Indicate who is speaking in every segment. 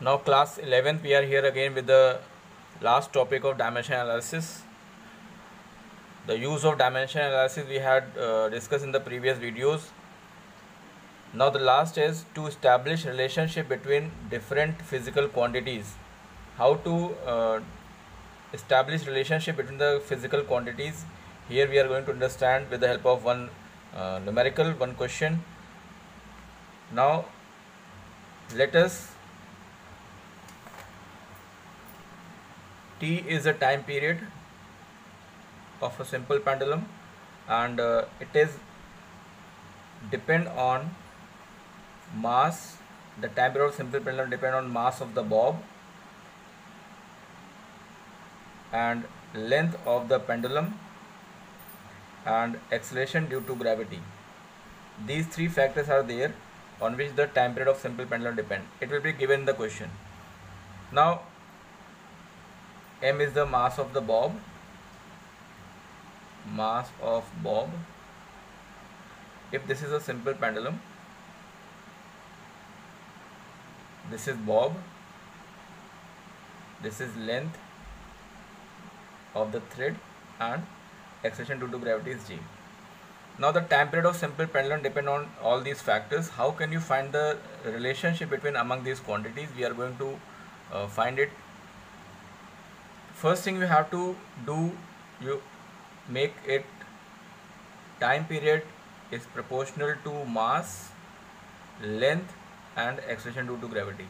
Speaker 1: Now class 11th we are here again with the last topic of dimension analysis. The use of dimension analysis we had uh, discussed in the previous videos. Now the last is to establish relationship between different physical quantities. How to uh, establish relationship between the physical quantities. Here we are going to understand with the help of one uh, numerical, one question. Now let us t is a time period of a simple pendulum and uh, it is depend on mass the time period of simple pendulum depend on mass of the bob and length of the pendulum and acceleration due to gravity. These three factors are there on which the time period of simple pendulum depend. It will be given in the question. Now m is the mass of the bob. Mass of bob. If this is a simple pendulum this is bob. This is length of the thread and acceleration due to gravity is g. Now the time period of simple pendulum depend on all these factors. How can you find the relationship between among these quantities? We are going to uh, find it first thing you have to do, you make it, time period is proportional to mass, length and expression due to gravity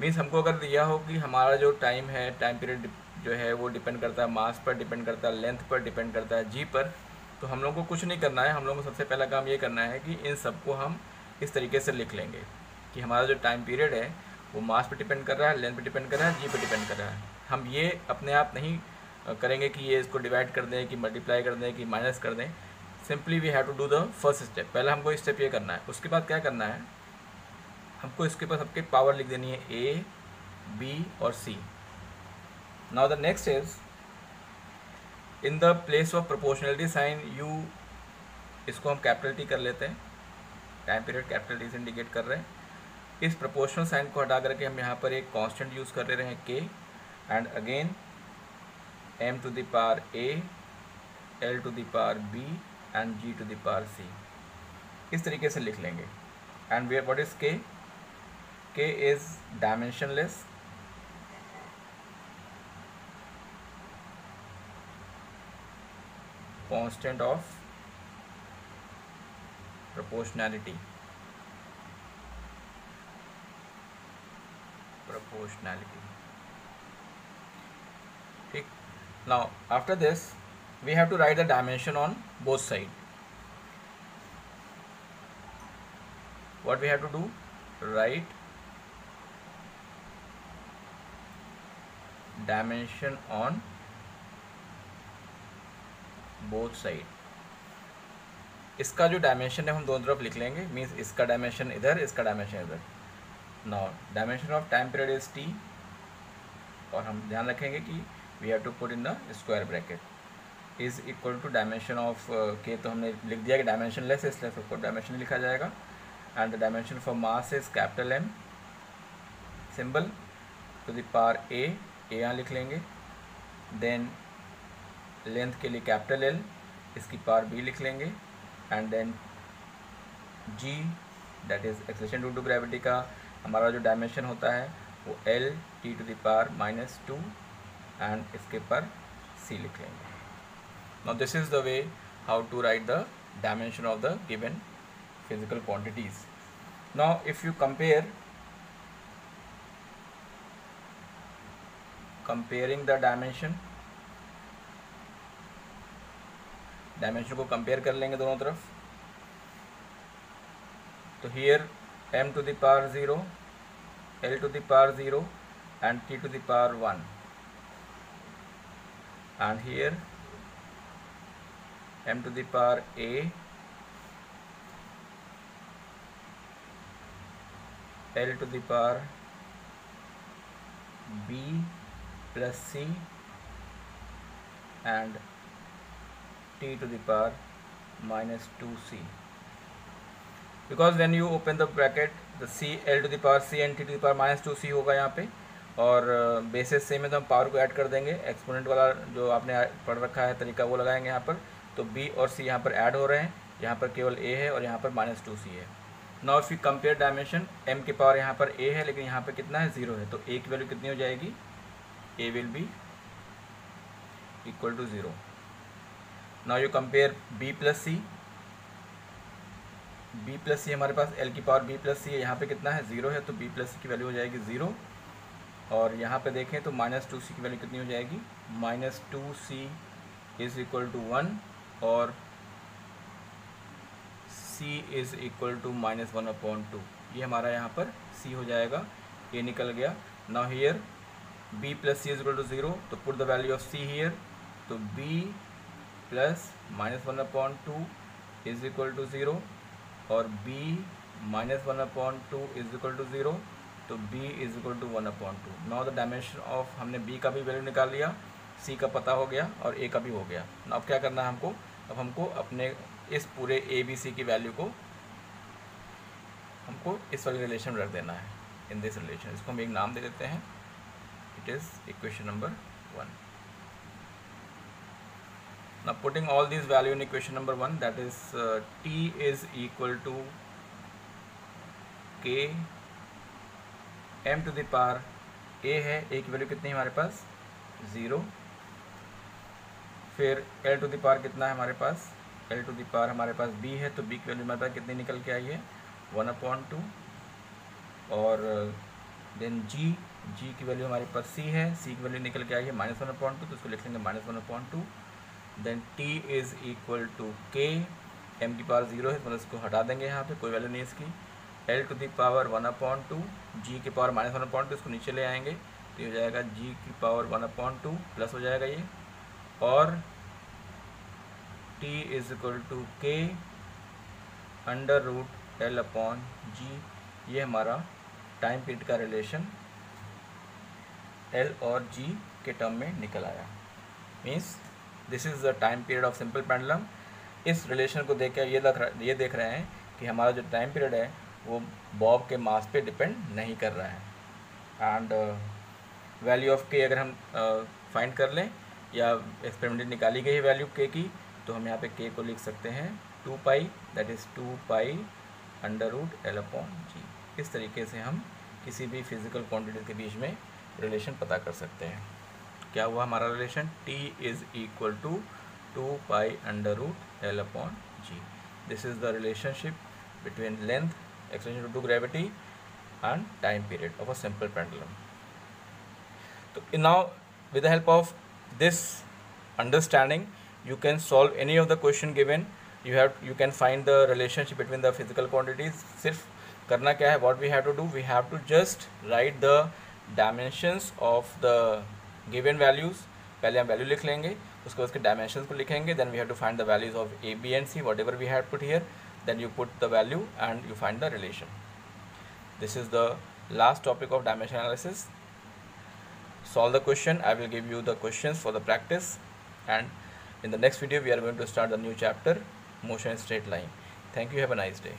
Speaker 1: means हमको अगर दिया हो कि हमारा जो time है time period जो है वो डिपेंड करता है मास पर डिपेंड करता है लेंथ पर डिपेंड करता है जी पर तो हम लोग को कुछ नहीं करना है। हम लोग को सबसे पहला काम ये करना है कि इन सबको हम इस तरीके से लिख लेंगे कि हमारा जो टाइम पीरियड है वो मास पर डिपेंड कर रहा है लेंथ पर डिपेंड कर रहा है जी पे डिपेंड कर रहा है। हम ये अपने आप नहीं करेंगे कि ये इसको डिवाइड कर दें, कि मल्टीप्लाई कर दें, कि माइनस कर दें। Simply we have to do the first step पहले हमको स्टेप ये करना है। उसके बाद क्या करना है? हमको इसके पास सबके पावर लिख देनी है ए बी और C now the next is in the place of proportionality sign you इसको हम कैपिटल टी कर लेते हैं। टाइम पीरियड कैपिटल टी से इंडिकेट कर रहे हैं। इस प्रोपोर्शनल साइन को हटा करके हम यहाँ पर एक कॉन्स्टेंट यूज़ कर रहे हैं के and again M to the A L to the B and G to the C इस तरीके से लिख लेंगे। And way what is K K is dimensionless constant of proportionality proportionality now after this we have to write the dimension on both side what we have to do write dimension on both side इसका जो dimension है हम दोनों तरफ़ लिख लेंगे means इसका dimension इधर इसका डायमेंशन इधर now dimension of time period is T और हम ध्यान रखेंगे कि we have to put in the square bracket is equal to dimension of K तो हमने लिख दिया कि डायमेंशन लेस इसलिए उसको डायमेंशन लिखा जाएगा. And the dimension for mass is capital M symbol to the A A यहाँ लिख लेंगे. देन लेंथ के लिए कैपिटल एल इसकी पावर बी लिख लेंगे. And then G that is acceleration due to gravity का. हमारा जो डायमेंशन होता है, वो L T to the power minus two and इसके पर सी लिख लेंगे। Now this is the way how to write the dimension of the given physical quantities now if you compare comparing the dimension dimension को compare कर लेंगे दोनों तरफ़। तो here m to the power 0 l to the power 0 and t to the power 1 and here m to the power a l to the power b plus c and t to the power minus 2c because when you open the bracket the C L to the power C N T to the power minus two C होगा यहाँ पे। और basis same है तो हम power को add कर देंगे। एक्सपोनेंट वाला जो आपने पढ़ रखा है, तरीका वो लगाएँगे यहाँ पर। तो बी और सी यहाँ पर ऐड हो रहे हैं। यहाँ पर केवल ए है और यहाँ पर माइनस टू सी है। Now if you compare dimension M के पावर यहाँ पर ए है, लेकिन यहाँ पर कितना है? ज़ीरो है। तो ए की वैल्यू कितनी हो जाएगी? A will be equal to zero now you compare B plus C B plus C हमारे पास एल की पावर बी प्लस सी है। यहाँ पे कितना है? ज़ीरो है तो बी प्लस सी की वैल्यू हो जाएगी ज़ीरो और यहाँ पे देखें तो माइनस टू सी की वैल्यू कितनी हो जाएगी? Minus two C is equal to one और C is equal to minus one upon two ये हमारा यहाँ पर सी हो जाएगा। ये निकल गया। Now here B plus C is equal to zero तो put the value of C here तो B plus minus one upon two is equal to zero और B minus one upon two is equal to zero तो b is equal to one upon two now the dimension of हमने b का भी value निकाल लिया, c का पता हो गया और a का भी हो गया. अब क्या करना है हमको? अब हमको अपने इस पूरे ए बी सी की वैल्यू को हमको इस वाले रिलेशन में रख देना है. इन दिस रिलेशन इसको हम एक नाम दे देते हैं. It is equation number one now putting all these value in equation number 1 that is uh, t is equal to k. M to the power a है a की वैल्यू कितनी है हमारे पास? ज़ीरो फिर l टू द पावर कितना है हमारे पास? L टू द पावर हमारे पास b है तो b की वैल्यू हमारे पास कितनी निकल के आई है? वन अपॉइंट टू और देन g g की वैल्यू हमारे पास c है c की वैल्यू निकल के आई है माइनस वन अपॉइंट टू तो उसको लिख लेंगे minus one upon two then t is equal to k, m की पावर ज़ीरो है मतलब इसको हटा देंगे यहाँ पे, कोई वैल्यू नहीं इसकी। L to the power one upon two G की power minus one upon two इसको नीचे ले आएँगे तो ये हो जाएगा g की power one upon two plus हो जाएगा ये। और t is equal to K under root L upon G ये हमारा टाइम पीरियड का रिलेशन एल और जी के टर्म में निकल आया। Means this is the time period of simple pendulum इस रिलेशन को देख कर ये देख ये देख रहे हैं कि हमारा जो टाइम पीरियड है वो बॉब के मास पे डिपेंड नहीं कर रहा है। एंड वैल्यू ऑफ़ के अगर हम फाइंड uh, कर लें या एक्सपेरिमेंट निकाली गई है वैल्यू के की तो हम यहाँ पे के को लिख सकते हैं two pi that is two pi under root L upon G इस तरीके से हम किसी भी फ़िज़िकल क्वांटिटी के बीच में रिलेशन पता कर सकते हैं। क्या हुआ हमारा relation t is equal to two pi under root L upon G this is the relationship between length extension to to gravity and time period of a simple pendulum तो now with the help of this understanding you can solve any of the question given you have you can find the relationship between the physical quantities सिर्फ़ करना क्या है what we have to do we have to just write the dimensions of the given values पहले हम value लिख लेंगे, उसके बाद उसके डायमेंशन को लिखेंगे then we have to find the values of A B and C whatever we have put here then you put the value and you find the relation this is the last topic of dimension analysis solve the question I will give you the question for the practice and in the next video we are going to start the new chapter motion straight line thank you have a nice day